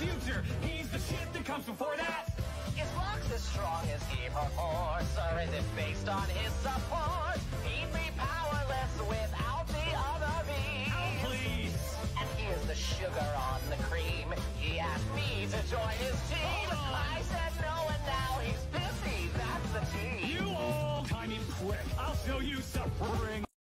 future. He's the shit that comes before that. Is Rox as strong as he horse, or is it based on his support? He'd be powerless without the other bees. Oh, please. And here's the sugar on the cream. He asked me to join his team. I said no, and now he's busy. That's the team. You old tiny prick. I'll show you suffering.